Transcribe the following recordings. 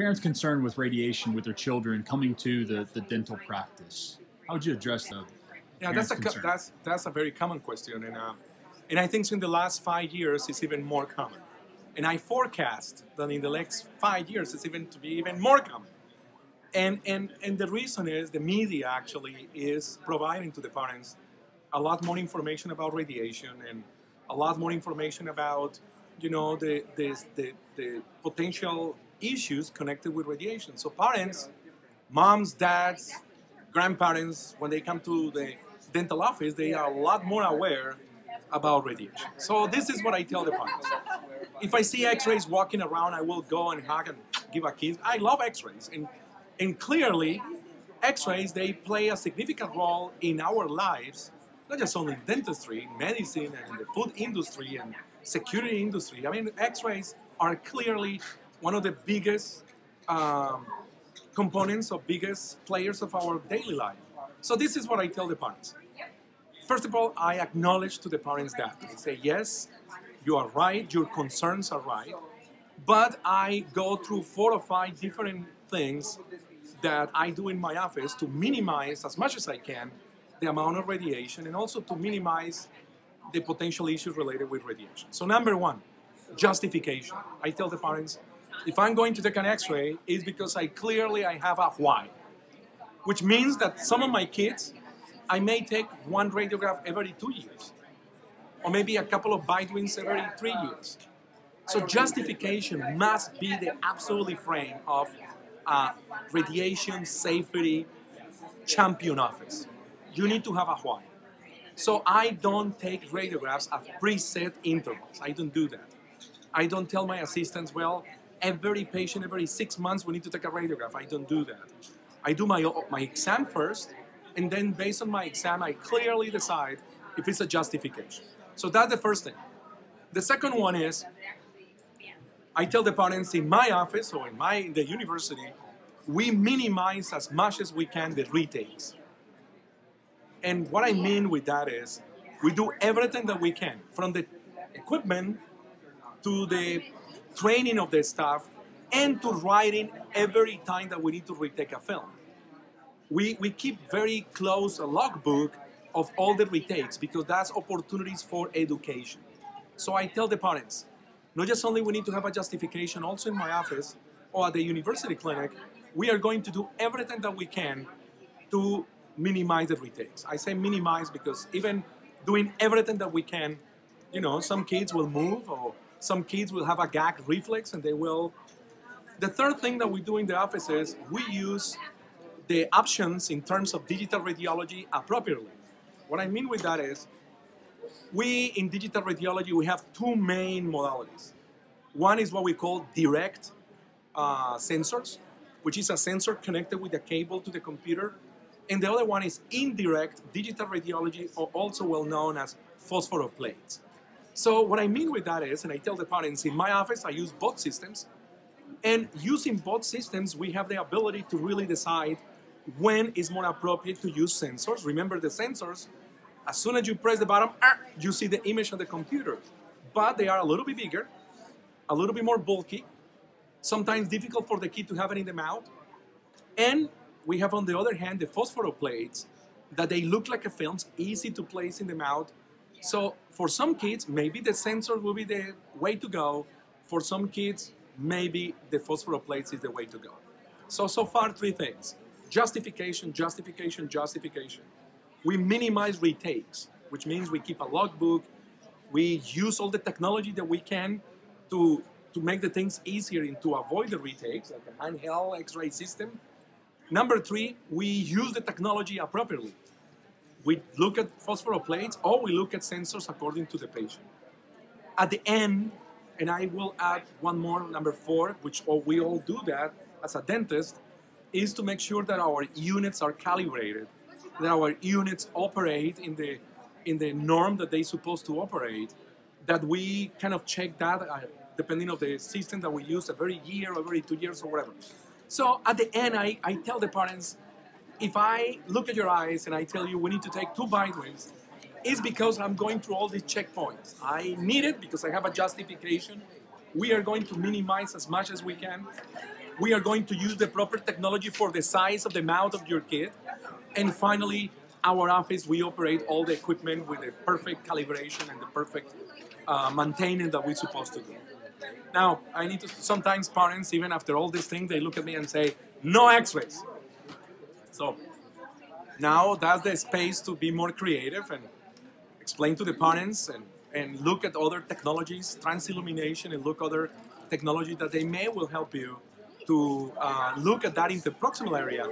parents concerned with radiation with their children coming to the, the dental practice. How would you address that? Yeah, that's a that's that's a very common question, and uh, and I think in the last five years it's even more common, and I forecast that in the next five years it's even to be even more common, and and and the reason is the media actually is providing to the parents a lot more information about radiation and a lot more information about you know the the, the, the potential issues connected with radiation. So parents, moms, dads, grandparents, when they come to the dental office, they are a lot more aware about radiation. So this is what I tell the parents. If I see x-rays walking around, I will go and hug and give a kiss. I love x-rays. And, and clearly, x-rays, they play a significant role in our lives, not just only in dentistry, in medicine, and in the food industry, and security industry. I mean, x-rays are clearly one of the biggest um, components or biggest players of our daily life. So this is what I tell the parents. First of all, I acknowledge to the parents that I say, yes, you are right, your concerns are right, but I go through four or five different things that I do in my office to minimize as much as I can the amount of radiation and also to minimize the potential issues related with radiation. So number one, justification. I tell the parents, if I'm going to take an x-ray, it's because I clearly I have a why. Which means that some of my kids, I may take one radiograph every two years. Or maybe a couple of bite-wings every three years. So justification must be the absolutely frame of a radiation safety champion office. You need to have a why. So I don't take radiographs at preset intervals. I don't do that. I don't tell my assistants, well, every patient, every six months, we need to take a radiograph. I don't do that. I do my, my exam first, and then based on my exam, I clearly decide if it's a justification. So that's the first thing. The second one is, I tell the parents in my office or in my in the university, we minimize as much as we can the retakes. And what I mean with that is, we do everything that we can, from the equipment to the training of the staff, and to writing every time that we need to retake a film. We, we keep very close a logbook of all the retakes because that's opportunities for education. So I tell the parents, not just only we need to have a justification, also in my office or at the university clinic, we are going to do everything that we can to minimize the retakes. I say minimize because even doing everything that we can, you know, some kids will move or some kids will have a gag reflex and they will. The third thing that we do in the office is we use the options in terms of digital radiology appropriately. What I mean with that is, we in digital radiology, we have two main modalities. One is what we call direct uh, sensors, which is a sensor connected with a cable to the computer. And the other one is indirect digital radiology, or also well known as phosphoroplates. So what I mean with that is, and I tell the parents, in my office I use both systems, and using both systems, we have the ability to really decide when is more appropriate to use sensors. Remember the sensors, as soon as you press the button, ah, you see the image on the computer. But they are a little bit bigger, a little bit more bulky, sometimes difficult for the kid to have it in the mouth. And we have on the other hand the phosphoroplates that they look like a film, easy to place in the mouth, so for some kids, maybe the sensor will be the way to go. For some kids, maybe the phosphoroplates is the way to go. So, so far, three things. Justification, justification, justification. We minimize retakes, which means we keep a logbook. We use all the technology that we can to, to make the things easier and to avoid the retakes, like a handheld x-ray system. Number three, we use the technology appropriately we look at phosphoroplates or we look at sensors according to the patient. At the end, and I will add one more, number four, which we all do that as a dentist, is to make sure that our units are calibrated, that our units operate in the in the norm that they're supposed to operate, that we kind of check that uh, depending on the system that we use every year, every two years, or whatever. So at the end, I, I tell the parents, if I look at your eyes and I tell you we need to take two wings, it's because I'm going through all these checkpoints. I need it because I have a justification. We are going to minimize as much as we can. We are going to use the proper technology for the size of the mouth of your kid. And finally, our office, we operate all the equipment with the perfect calibration and the perfect uh, maintenance that we're supposed to do. Now, I need to, sometimes parents, even after all these things, they look at me and say, no x-rays. So now that's the space to be more creative and explain to the parents and, and look at other technologies, transillumination and look other technology that they may will help you to uh, look at that interproximal area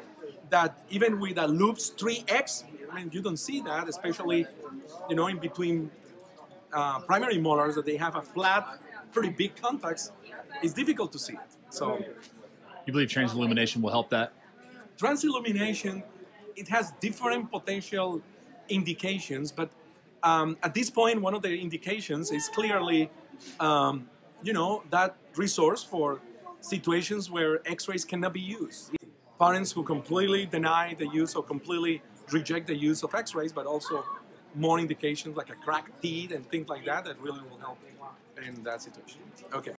that even with a loupes 3x, I mean, you don't see that, especially, you know, in between uh, primary molars that they have a flat, pretty big contacts, it's difficult to see. So, you believe transillumination will help that? Transillumination, it has different potential indications, but um, at this point, one of the indications is clearly, um, you know, that resource for situations where X-rays cannot be used. Parents who completely deny the use or completely reject the use of X-rays, but also more indications like a cracked teeth and things like that that really will help in that situation. Okay.